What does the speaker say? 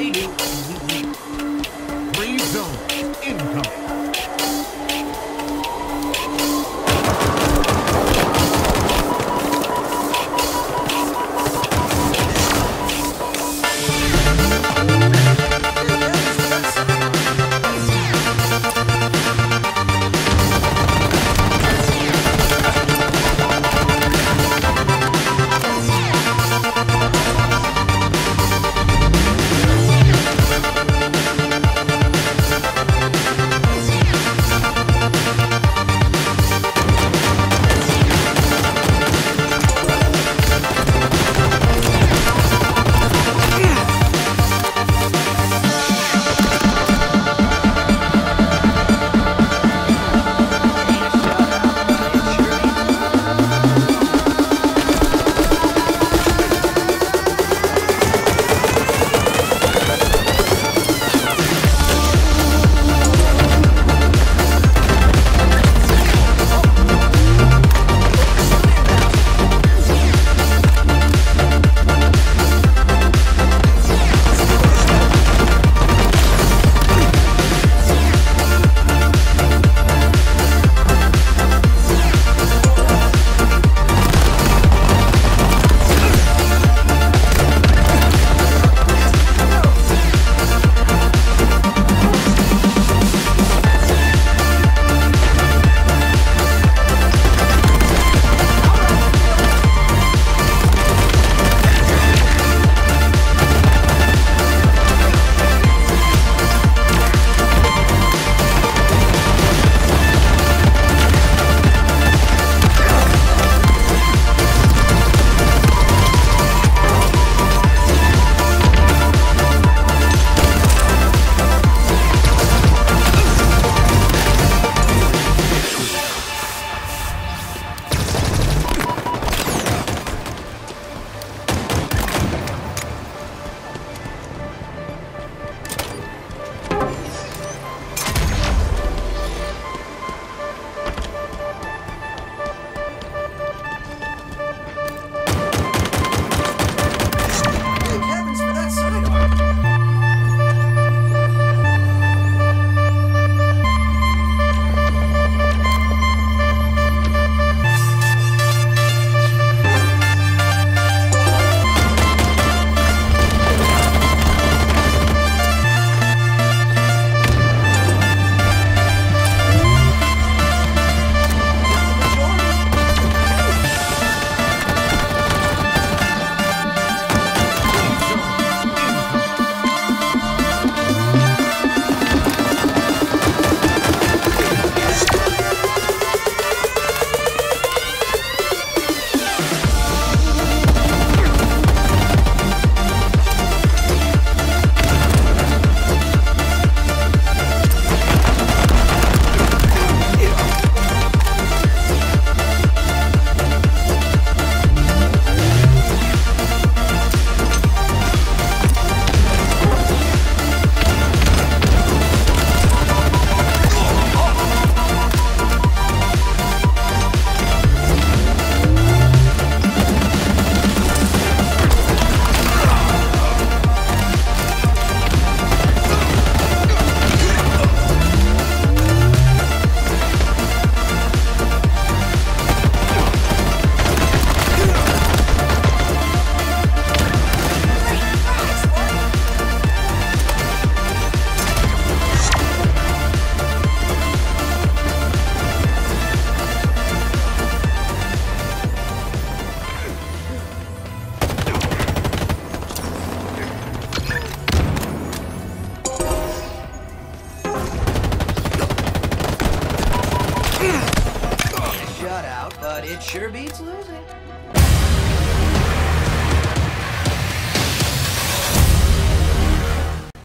Friday. But it sure beats losing.